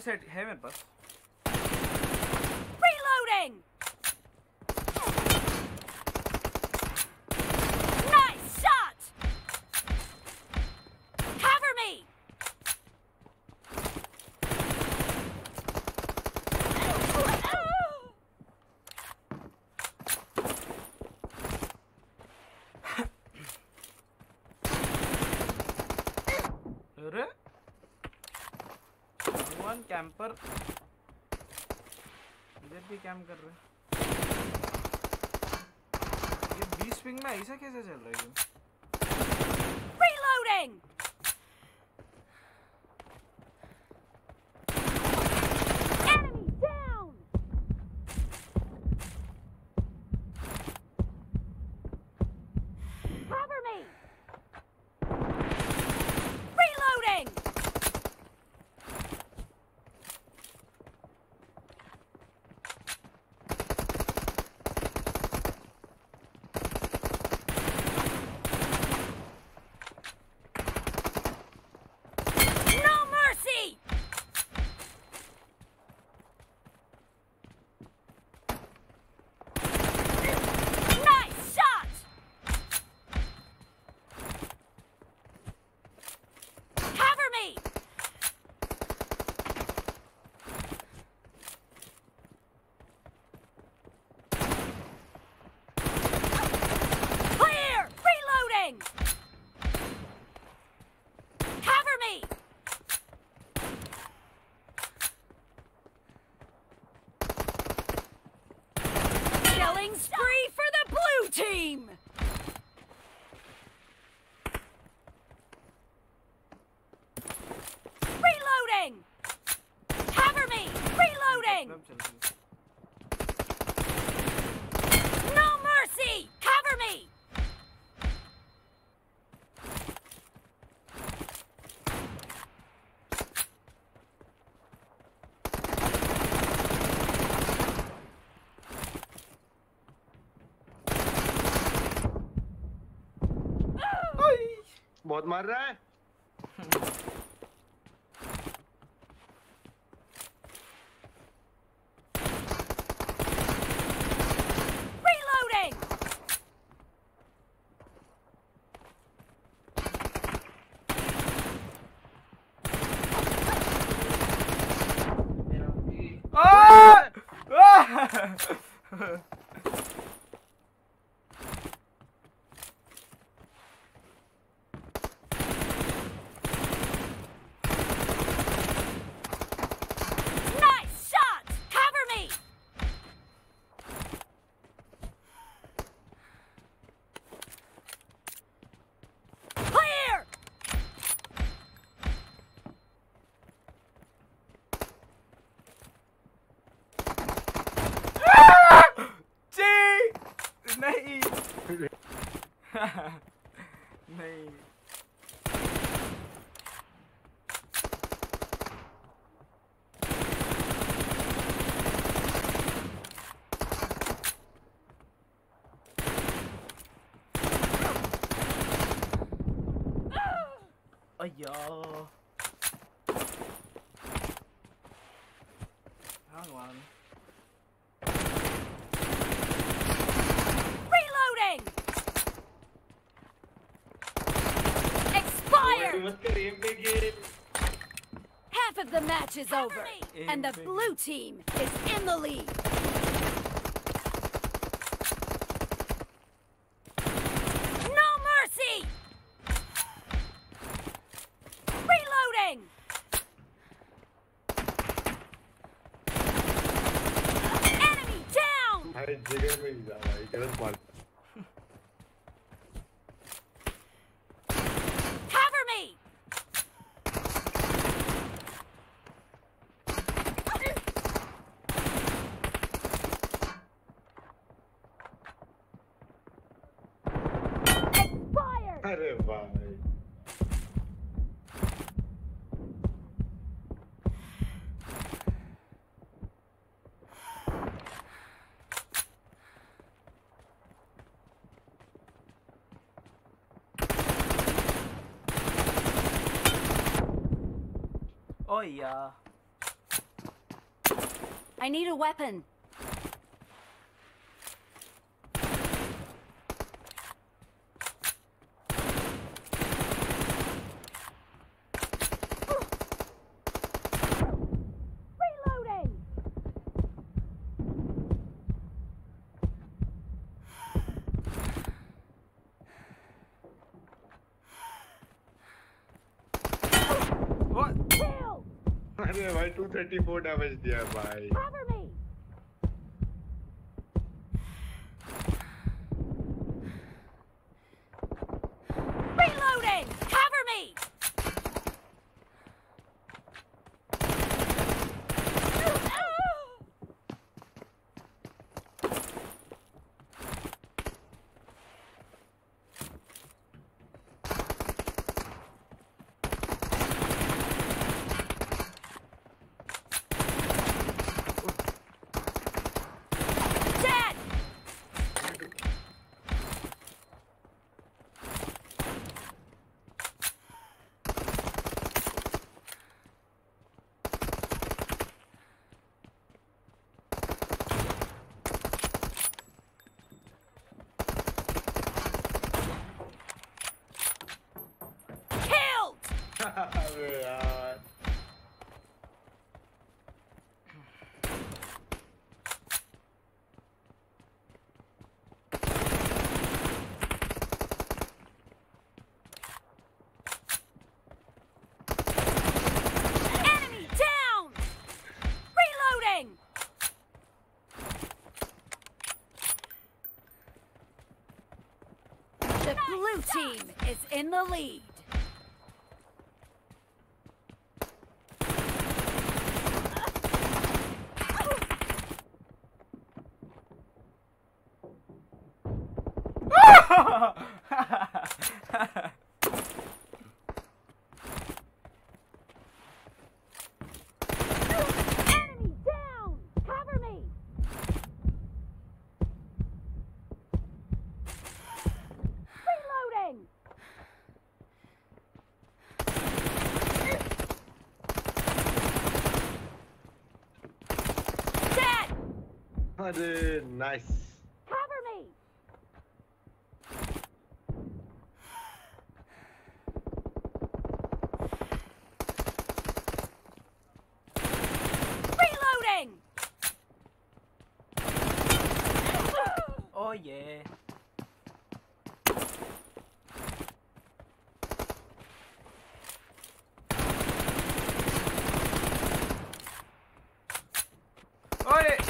Crochet है मेरे पास। भगवान कैंपर इधर भी कैंप कर रहे ये बीस पिंग में ऐसा कैसे चल रहा है बहुत मार रहा है Reloading! नहीं Ayo. Half of the match is over, and the blue team is in the lead. No mercy! Reloading! Enemy down! আরে ভাই Oh yeah. I need a weapon. अरे भाई 234 डैमेज दिया भाई। Blue team is in the lead. Enemy down! Cover me! Reloading! Dead! I. Nice. Cover me. Reloading. Oh yeah. Oh yeah.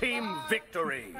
team victory.